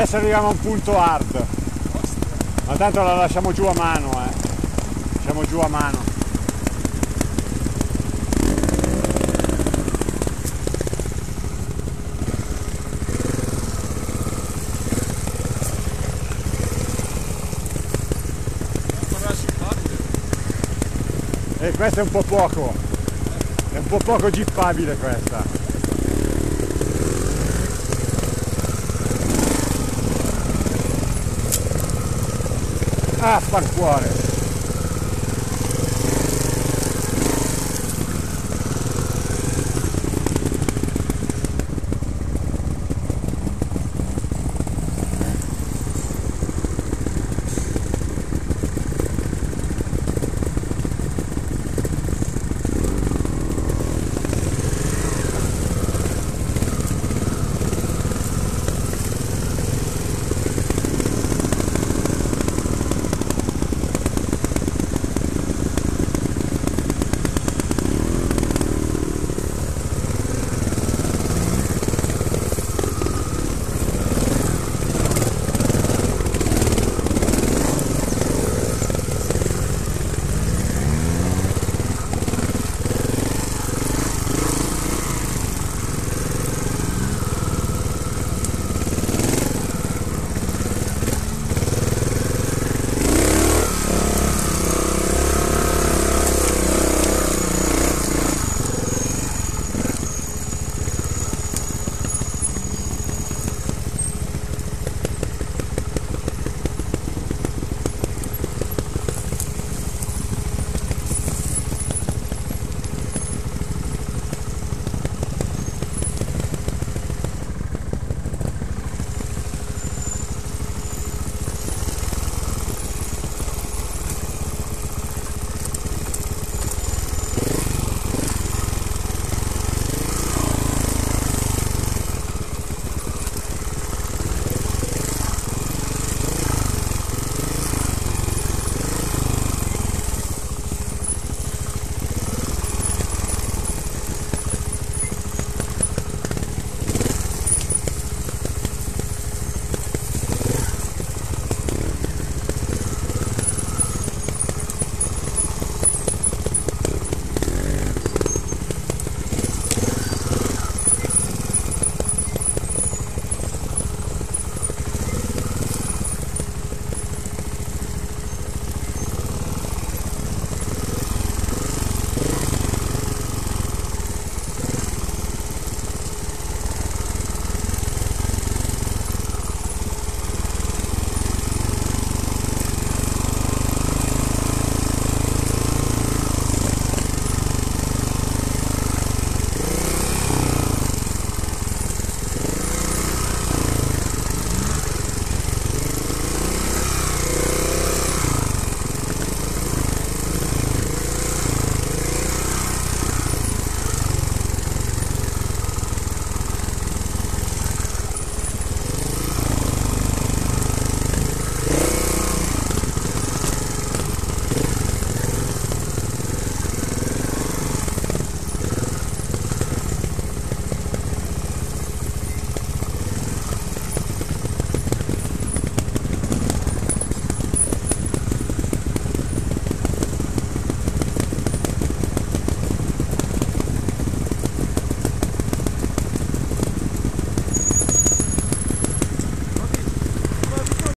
Adesso arriviamo a un punto hard. Ma tanto la lasciamo giù a mano, eh. Lasciamo giù a mano. E questa è un po' poco. È un po' poco gippabile questa. Ah, far cuore!